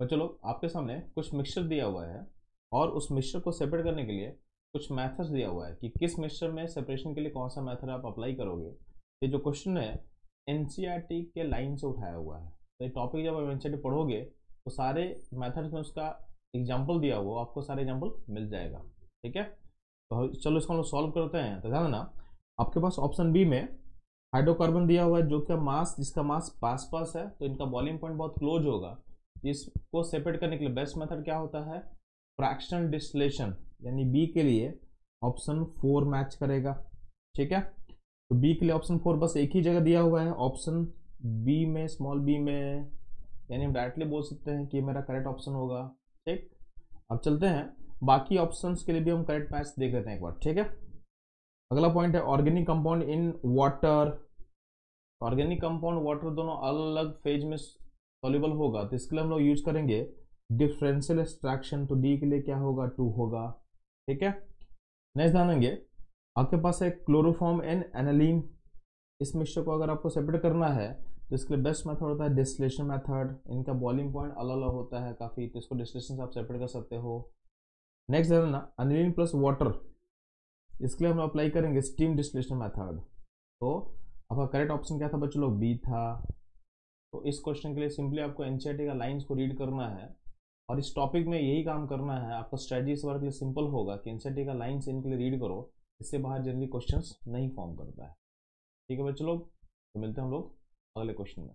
बच्चों लोग आपके सामने कुछ मिक्सचर दिया हुआ है और उस मिक्सचर को सेपरेट करने के लिए कुछ मेथड्स दिया हुआ है कि किस मिक्सचर में सेपरेशन के लिए कौन सा मेथड आप अप्लाई करोगे। ये जो क्वेश्चन है एन के लाइन से उठाया हुआ है। तो ये टॉपिक जब आप एन पढ़ोगे तो सारे मेथड्स में उसका एग्ज़ाम्पल दिया हुआ, आपको सारे एग्ज़ाम्पल मिल जाएगा। ठीक है? तो चलो इसको हम लोग सॉल्व करते हैं। तो ध्यान आपके पास ऑप्शन बी में हाइड्रोकार्बन दिया हुआ है, जो कि मास जिसका मास पास पास है तो इनका बॉलिंग पॉइंट बहुत क्लोज होगा। इसको सेपरेट करने के लिए बेस्ट मेथड क्या होता है? फ्रैक्शनल डिस्टिलेशन यानी बी के लिए ऑप्शन फोर मैच करेगा। ठीक है? तो बी के लिए ऑप्शन फोर बस एक ही जगह दिया हुआ है। ऑप्शन बी में स्मॉल बी में, यानी हम डायरेक्टली बोल सकते हैं कि मेरा करेक्ट ऑप्शन होगा। ठीक? अब चलते हैं। बाकी ऑप्शंस के लिए भी हम करेक्ट मैच देख लेते हैं एक बार। ठीक है? अगला पॉइंट है organic compound in water organic compound water दोनों अलग अलग फ़ेज़ में सॉल्युबल होगा। तो इसके लिए हम लोग यूज़ करेंगे डिफरेंशियल एक्सट्रैक्शन तो डी के लिए क्या होगा? टू होगा। ठीक है? नेक्स्ट देंगे आपके पास है क्लोरोफॉर्म एंड एनालिन इस मिक्सचर को अगर आपको सेपरेट करना है तो इसके लिए बेस्ट मेथड होता है डिस्टिलेशन मेथड इनका बॉइलिंग पॉइंट अलग अलग होता है काफ़ी। तो इसको डिस्टिलेशन से आप सेपरेट कर सकते हो। नेक्स्ट है ना अनिलीन प्लस वाटर इसके लिए हम अप्लाई करेंगे स्टीम डिस्टिलेशन मेथड तो आपका करेक्ट ऑप्शन क्या था बच्चों लोग? बी था। तो इस क्वेश्चन के लिए सिंपली आपको एन का लाइन्स को रीड करना है और इस टॉपिक में यही काम करना है। आपका स्ट्रेटजी इस बार के लिए सिंपल होगा कि एन का लाइन्स इनके लिए रीड करो, इससे बाहर जनरली क्वेश्चन नहीं फॉर्म करता है। ठीक है बच्चों लोग? तो मिलते हैं हम लोग अगले क्वेश्चन में।